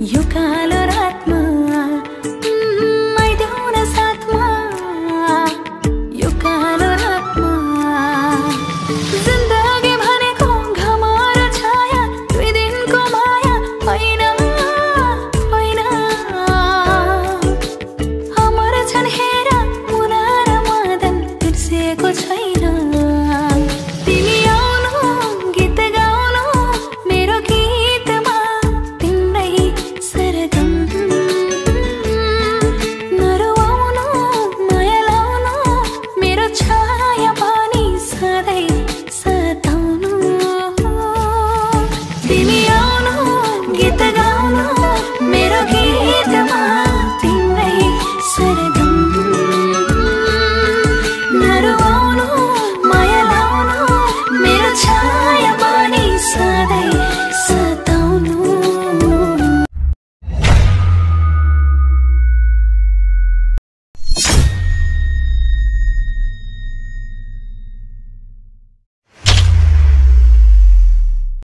यो कालो रातमा आइदेऊ न साथमा। यो कालो रातमा जिन्दगी भनेको घमार छाया दुई दिनको माया होइन होइन। हाम्रो छन् हेर मुना र मादन बिर्सेको छैन।